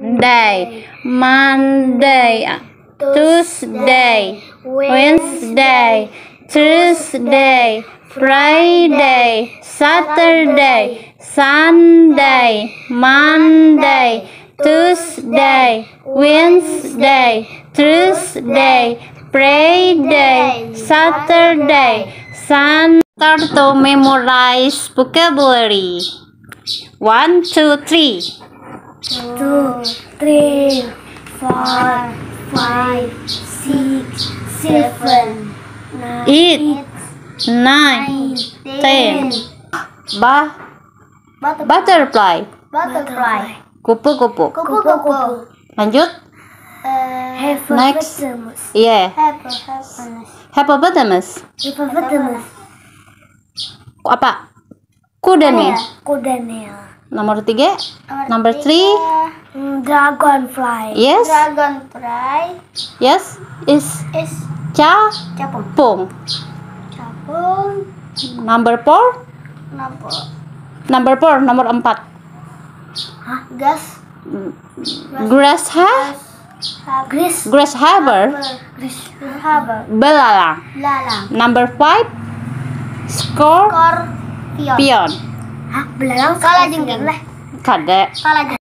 Day, Monday, Tuesday, Wednesday, Thursday, Friday, Saturday, Sunday, Monday, Tuesday, Wednesday, Thursday, Friday, Saturday, Sunday. Start to memorize vocabulary. One, two, three. Two, three, four, five, six, seven, Eight, nine, ten. Ba butterfly. butterfly, Kupu-kupu. kupu-kupu, Lanjut. Next. hippopotamus, Yeah. hippopotamus, Hippopotamus. Apa? Kuda nih. kuda Nil, Nomor tiga. Number three. Hmm, dragonfly, Yes. dragonfly Yes. Is is capung. capung, capung, Number four. kenapa? Number four. Nomor empat. Hah, gas, Grasshopper. gris, Grasshopper. gris, haber, Belalang. lalang, Number five. Scorpion. scorpion, hah, belalang, salah jengking, Kade. salah jengking.